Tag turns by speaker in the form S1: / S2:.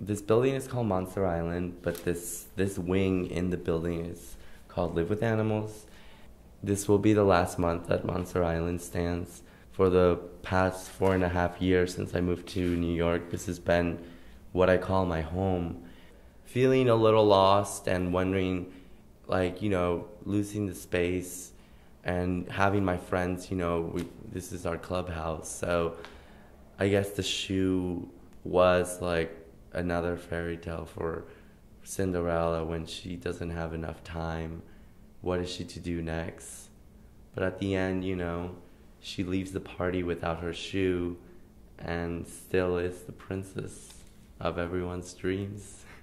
S1: this building is called Monster Island, but this this wing in the building is called Live with Animals. This will be the last month that Monster Island stands. For the past four and a half years since I moved to New York, this has been what I call my home. Feeling a little lost and wondering, like, you know, losing the space and having my friends, you know, we, this is our clubhouse. So I guess the shoe was like another fairy tale for Cinderella when she doesn't have enough time. What is she to do next? But at the end, you know, she leaves the party without her shoe and still is the princess of everyone's dreams.